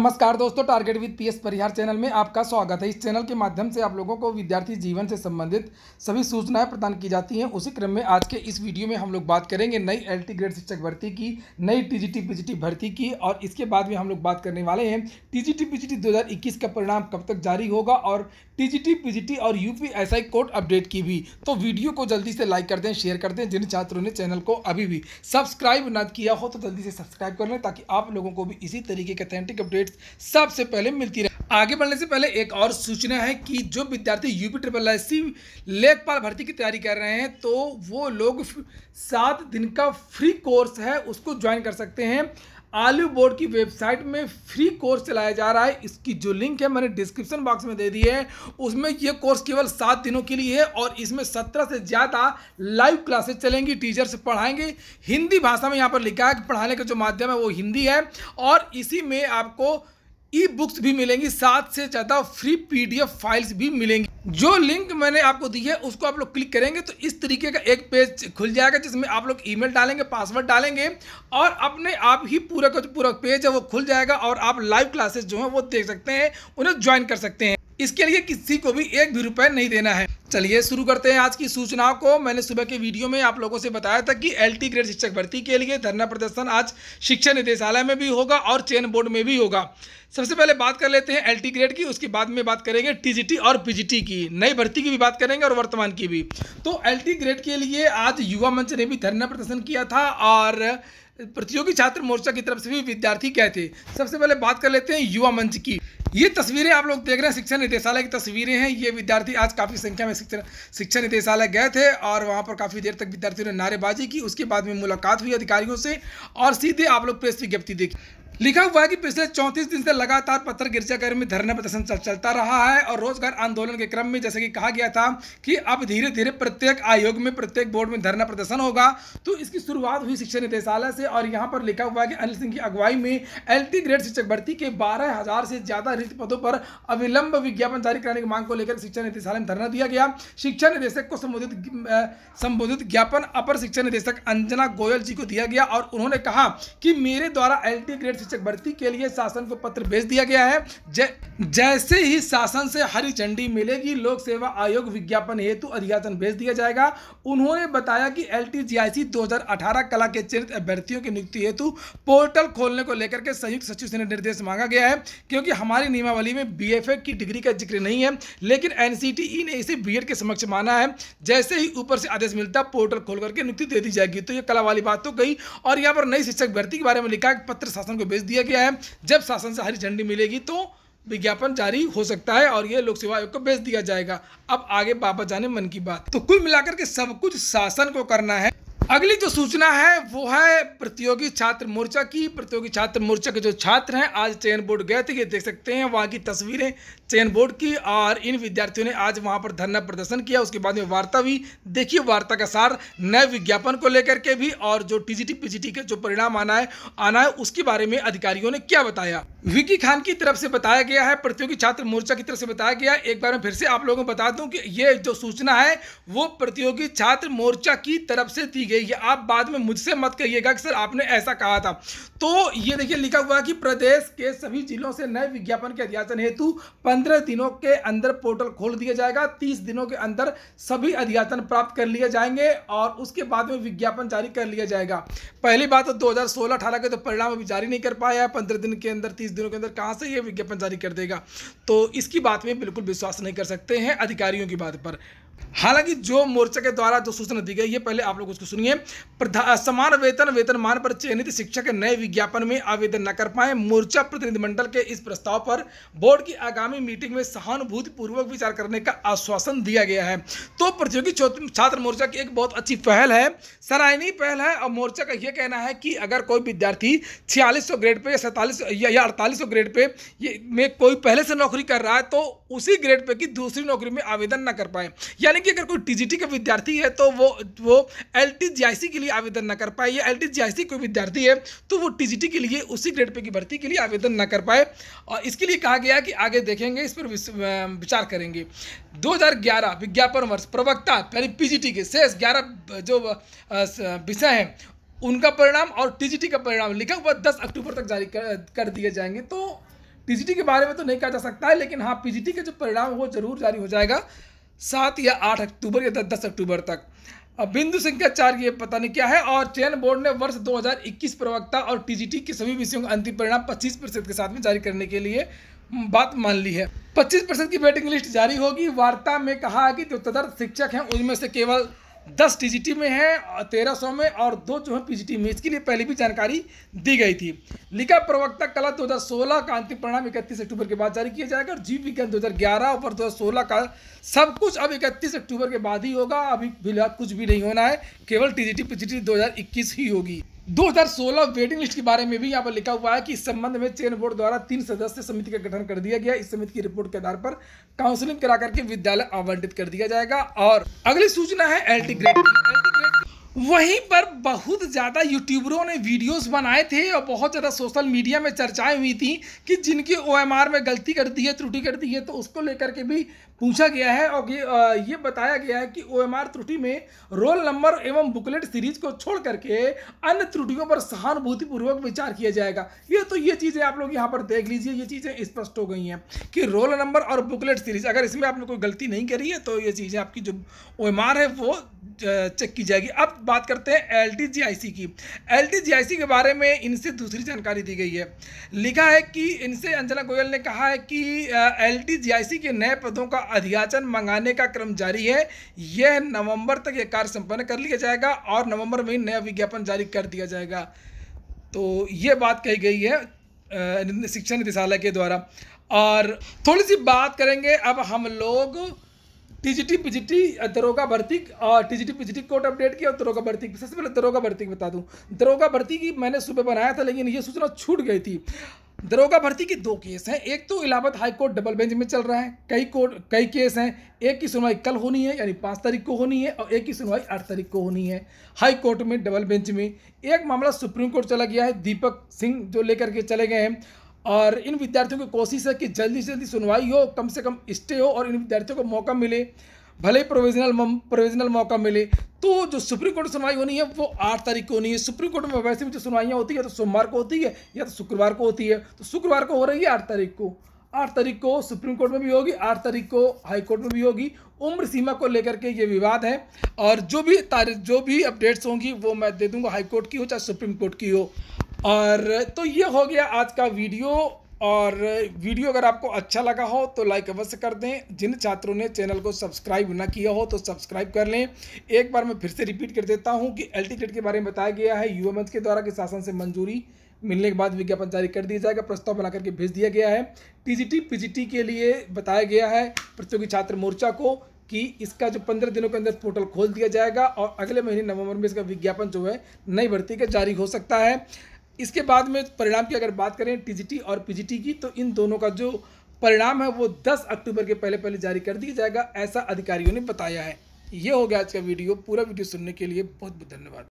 नमस्कार दोस्तों target with PS Parihar channel में आपका स्वागत है। इस चैनल के माध्यम से आप लोगों को विद्यार्थी जीवन से संबंधित सभी सूचनाएँ प्रदान की जाती हैं। उसी क्रम में आज के इस वीडियो में हम लोग बात करेंगे नई एलटी ग्रेड शिक्षक भर्ती की, नई टीजीटी पीजीटी भर्ती की और इसके बाद में हम लोग बात करने वाले हैं। टीजीटी पीजीटी 2021 का परिणाम कब तक जारी होगा और टीजीटी पीजीटी और यूपीएसआई कोड अपडेट की भी। तो वीडियो को जल्दी से लाइक कर दें शेयर कर दें, जिन छात्रों ने चैनल को अभी भी सब्सक्राइब न किया हो तो जल्दी से सब्सक्राइब कर लें ताकि आप लोगों को भी इसी तरीके के अथेंटिक अपडेट्स सबसे पहले मिलती रहे। आगे बढ़ने से पहले एक और सूचना है कि जो विद्यार्थी यूपी ट्रिपल एस सी लेखपाल भर्ती की तैयारी कर रहे हैं तो वो लोग सात दिन का फ्री कोर्स है, उसको ज्वाइन कर सकते हैं। आलू बोर्ड की वेबसाइट में फ्री कोर्स चलाया जा रहा है। इसकी जो लिंक है मैंने डिस्क्रिप्शन बॉक्स में दे दी है। उसमें यह कोर्स केवल सात दिनों के लिए है और इसमें सत्रह से ज़्यादा लाइव क्लासेस चलेंगी, टीचर्स पढ़ाएँगे। हिंदी भाषा में यहाँ पर लिखा है कि पढ़ाने का जो माध्यम है वो हिंदी है और इसी में आपको ई बुक्स भी मिलेंगी सात से ज़्यादा फ्री पीडीएफ फाइल्स भी मिलेंगी। जो लिंक मैंने आपको दी है, उसको आप लोग क्लिक करेंगे तो इस तरीके का एक पेज खुल जाएगा, जिसमें आप लोग ईमेल डालेंगे पासवर्ड डालेंगे, और अपने आप ही पूरा का जो पूरा पेज है, वो खुल जाएगा, और आप लाइव क्लासेस जो हैं, वो देख सकते हैं, उन्हें ज्वाइन कर सकते हैं। इसके लिए किसी को भी एक भी रुपए नहीं देना है। चलिए शुरू करते हैं आज की सूचनाओं को। मैंने सुबह के वीडियो में आप लोगों से बताया था कि एलटी ग्रेड शिक्षक भर्ती के लिए धरना प्रदर्शन आज शिक्षा निदेशालय में भी होगा और चयन बोर्ड में भी होगा। सबसे पहले बात कर लेते हैं एलटी ग्रेड की, उसके बाद में बात करेंगे टीजीटी और पीजीटी की। नई भर्ती की भी बात करेंगे और वर्तमान की भी। तो एलटी ग्रेड के लिए आज युवा मंच ने भी धरना प्रदर्शन किया था और प्रतियोगी छात्र मोर्चा की तरफ़ से भी विद्यार्थी गए थे। सबसे पहले बात कर लेते हैं युवा मंच की। ये तस्वीरें आप लोग देख रहे हैं, शिक्षा निदेशालय की तस्वीरें हैं। ये विद्यार्थी आज काफ़ी संख्या में शिक्षा शिक्षा निदेशालय गए थे और वहाँ पर काफ़ी देर तक विद्यार्थियों ने नारेबाजी की। उसके बाद में मुलाकात हुई अधिकारियों से और सीधे आप लोग प्रेस विज्ञप्ति देखी। लिखा हुआ है कि पिछले चौंतीस दिन से लगातार पत्थर गिरजाघर में धरना प्रदर्शन चल, चलता रहा है और रोज़गार आंदोलन के क्रम में जैसे कि कहा गया था कि अब धीरे धीरे प्रत्येक आयोग में प्रत्येक बोर्ड में धरना प्रदर्शन होगा। तो इसकी शुरुआत हुई शिक्षा निदेशालय से और यहाँ पर लिखा हुआ है कि अनिल सिंह की अगुवाई में एल ग्रेड शिक्षक भर्ती के बारह से ज़्यादा रिक्त पदों पर अविलंब विज्ञापन जारी कराने की मांग को लेकर शिक्षा निदेशालय में धरना दिया गया। शिक्षा निदेशक को संबोधित संबोधित ज्ञापन अपर शिक्षा निदेशक अंजना गोयल जी को दिया गया और उन्होंने कहा कि मेरे द्वारा एलटी ग्रेड शिक्षक भर्ती के लिए शासन को पत्र भेज दिया गया है। जै, जैसे ही शासन से हरी झंडी मिलेगी लोक सेवा आयोग विज्ञापन हेतु अधियाचन भेज दिया जाएगा। उन्होंने बताया कि एल टी कला के चरित अभ्यर्थियों की नियुक्ति हेतु पोर्टल खोलने को लेकर के संयुक्त सचिव से निर्देश मांगा गया है क्योंकि हमारी नियमावली में बीएफए की डिग्री का ज़िक्र नहीं है लेकिन एन ने इसे बी के समक्ष माना है। जैसे ही ऊपर से आदेश मिलता पोर्टल खोल करके नियुक्ति दे दी जाएगी। तो ये कला वाली बात तो गई और यहाँ पर नई शिक्षक भर्ती के बारे में लिखा पत्र शासन को भेज दिया गया है। जब शासन से हरी झंडी मिलेगी तो विज्ञापन जारी हो सकता है और यह लोक सेवा आयोग को भेज दिया जाएगा। अब आगे बाबा जाने मन की बात। तो कुल मिलाकर के सब कुछ शासन को करना है। अगली जो सूचना है, वो है प्रतियोगी छात्र मोर्चा की। प्रतियोगी छात्र मोर्चा के जो छात्र हैं, आज चयन बोर्ड गए थे। ये देख सकते हैं, वहाँ की तस्वीरें चयन बोर्ड की और इन विद्यार्थियों ने आज वहाँ पर धरना प्रदर्शन किया। उसके बाद में वार्ता भी देखिए, वार्ता का सार नए विज्ञापन को लेकर के भी और जो टीजीटी पीजीटी के जो परिणाम आना है आना है, उसके बारे में अधिकारियों ने क्या बताया? विकी खान की तरफ़ से बताया गया है, प्रतियोगी छात्र मोर्चा की तरफ़ से बताया गया। एक बार मैं फिर से आप लोगों को बता दूँ कि ये जो सूचना है, वो प्रतियोगी छात्र मोर्चा की तरफ़ से दी गई ये आप बाद में मुझसे मत कहिएगा कि सर आपने ऐसा कहा था। तो ये देखिए, लिखा हुआ कि प्रदेश के सभी जिलों से नए विज्ञापन के अध्याचन हेतु पंद्रह दिनों के अंदर पोर्टल खोल दिया जाएगा। तीस दिनों के अंदर सभी अध्याचन प्राप्त कर लिए जाएँगे और उसके बाद में विज्ञापन जारी कर लिया जाएगा। पहली बात तो दो हज़ार के तो परिणाम अभी जारी नहीं कर पाया है। पंद्रह दिन के अंदर, तीस दिनों के अंदर कहाँ से ये विज्ञापन जारी कर देगा? तो इसकी बात में बिल्कुल विश्वास नहीं कर सकते हैं अधिकारियों की बात पर। हालाँकि जो मोर्चा के द्वारा जो सूचना दी गई है पहले आप लोग उसको सुनिए। समान वेतन, वेतनमान पर चयनित शिक्षक नए विज्ञापन में आवेदन न कर पाए। मोर्चा प्रतिनिधिमंडल के इस प्रस्ताव पर बोर्ड की आगामी मीटिंग में सहानुभूति पूर्वक विचार करने का आश्वासन दिया गया है। तो प्रतियोगी छात्र मोर्चा की एक बहुत अच्छी पहल है, सराहनीय पहल है। और मोर्चा का यह कहना है कि अगर कोई विद्यार्थी छियालीस ग्रेड पे या सैंतालीस, या अड़तालीस ग्रेड पे ये, में कोई पहले से नौकरी कर रहा है तो उसी ग्रेड पे की दूसरी नौकरी में आवेदन न कर पाए। यानी यानी कि अगर कोई टीजीटी का विद्यार्थी है तो वो वो एल के लिए आवेदन न कर पाए या एल कोई विद्यार्थी है तो वो टीजीटी के लिए उसी ग्रेड पे की भर्ती के लिए आवेदन न कर पाए। और इसके लिए कहा गया कि आगे देखेंगे इस पर विचार करेंगे। 2011 विज्ञापन वर्ष प्रवक्ता यानी पीजीटी के शेष ग्यारह जो विषय हैं उनका परिणाम और टीजीटी का परिणाम लिखा हुआ दस अक्टूबर तक जारी कर, कर दिए जाएँगे। तो टीजीटी के बारे में तो नहीं कहा जा सकता है लेकिन हाँ पीजीटी के जो परिणाम वो ज़रूर जारी हो जाएगा। सात या आठ अक्टूबर या दस अक्टूबर तक। बिंदु संख्या चार ये पता नहीं क्या है, और चयन बोर्ड ने वर्ष 2021 प्रवक्ता और टीजीटी के सभी विषयों का अंतिम परिणाम 25 प्रतिशत के साथ में जारी करने के लिए बात मान ली है। 25 प्रतिशत की वेटिंग लिस्ट जारी होगी। वार्ता में कहा कि जो तदर्थ शिक्षक हैं, उनमें से केवल दस टीजीटी में है, तेरह सौ में और दो जो है पीजीटी में। इसके लिए पहले भी जानकारी दी गई थी। लिखा प्रवक्ता कला 2016 का अंतिम परिणाम इकतीस अक्टूबर के बाद जारी किया जाएगा और जीव विज्ञान 2011 और 2016 का सब कुछ अब इकतीस अक्टूबर के बाद ही होगा। अभी फ़िलहाल कुछ भी नहीं होना है, केवल टीजीटी पीजीटी 2021 ही होगी। 2016 वेटिंग लिस्ट के बारे में भी यहाँ पर लिखा हुआ है कि इस संबंध में चयन बोर्ड द्वारा तीन सदस्य समिति का गठन कर दिया गया। इस समिति की रिपोर्ट के आधार पर काउंसलिंग करा करके विद्यालय आवंटित कर दिया जाएगा। और अगली सूचना है एल ग्रेड वहीं पर बहुत ज़्यादा यूट्यूबरों ने वीडियोस बनाए थे और बहुत ज़्यादा सोशल मीडिया में चर्चाएँ हुई थी कि जिनकी ओएमआर में गलती कर दी है, त्रुटि कर दी है तो उसको लेकर के भी पूछा गया है और ये ये बताया गया है कि ओएमआर त्रुटि में रोल नंबर एवं बुकलेट सीरीज़ को छोड़ करके अन्य त्रुटियों पर सहानुभूतिपूर्वक विचार किया जाएगा। ये तो ये चीज़ें आप लोग यहाँ पर देख लीजिए, ये चीज़ें स्पष्ट हो गई हैं कि रोल नंबर और बुकलेट सीरीज़, अगर इसमें आपने कोई गलती नहीं करी है तो ये चीज़ें आपकी जो ओएमआर है वो चेक की जाएगी। अब बात करते हैं एल की। एल के बारे में इनसे दूसरी जानकारी दी गई है। लिखा है कि इनसे अंजना गोयल ने कहा है कि एलटीजीआईसी के नए पदों का अधियाचन मंगाने का क्रम जारी है। यह नवंबर तक यह कार्य संपन्न कर लिया जाएगा और नवंबर में नया विज्ञापन जारी कर दिया जाएगा। तो ये बात कही गई है शिक्षा निदेशालय के द्वारा। और थोड़ी सी बात करेंगे, अब हम लोग टीजीटी पीजीटी, दरोगा भर्ती टीजीटी पीजीटी कोर्ट अपडेट किया और दरोगा भर्ती सबसे पहले दरोगा भर्ती की बता दूँ। दरोगा भर्ती की मैंने सुबह बनाया था, लेकिन ये सूचना छूट गई थी। दरोगा भर्ती के दो केस हैं। एक तो Allahabad high court double bench में चल रहा है। कई कोर्ट कई केस हैं। एक की सुनवाई कल होनी है, यानी पाँच तारीख को होनी है, और एक की सुनवाई आठ तारीख को होनी है। हाई कोर्ट में डबल बेंच में। एक मामला सुप्रीम कोर्ट चला गया है, दीपक सिंह जो लेकर के चले गए हैं। और इन विद्यार्थियों की कोशिश है कि जल्दी से जल्दी सुनवाई हो, कम से कम स्टे हो और इन विद्यार्थियों को मौका मिले, भले प्रोविजनल प्रोविजनल मौका मिले। तो जो सुप्रीम कोर्ट सुनवाई होनी है, वो आठ तारीख को होनी है। सुप्रीम कोर्ट में वैसे भी जो सुनवाइयाँ होती है तो सोमवार को होती है, या तो शुक्रवार को होती है। तो शुक्रवार को हो रही है आठ तारीख को। आठ तारीख को सुप्रीम कोर्ट में भी होगी, आठ तारीख को हाई कोर्ट में भी होगी। उम्र सीमा को लेकर के ये विवाद है और जो भी तारीख, जो भी अपडेट्स होंगी, वो मैं दे दूँगा हाई कोर्ट की हो, चाहे सुप्रीम कोर्ट की हो। और तो ये हो गया आज का वीडियो। और वीडियो अगर आपको अच्छा लगा हो तो लाइक अवश्य कर दें। जिन छात्रों ने चैनल को सब्सक्राइब ना किया हो तो सब्सक्राइब कर लें। एक बार मैं फिर से रिपीट कर देता हूँ कि एल टी के बारे में बताया गया है। युवा के द्वारा के शासन से मंजूरी मिलने के बाद विज्ञापन जारी कर दिया जाएगा। प्रस्ताव बना करके भेज दिया गया है। टीजीटी पीजीटी के लिए बताया गया है प्रतियोगी छात्र मोर्चा को कि इसका जो पंद्रह दिनों के अंदर पोर्टल खोल दिया जाएगा और अगले महीने नवंबर में इसका विज्ञापन जो है नई भर्ती का जारी हो सकता है। इसके बाद में परिणाम की अगर बात करें टीजीटी और पीजीटी की तो इन दोनों का जो परिणाम है वो 10 अक्टूबर के पहले पहले जारी कर दिया जाएगा, ऐसा अधिकारियों ने बताया है। ये हो गया आज का वीडियो। पूरा वीडियो सुनने के लिए बहुत बहुत धन्यवाद।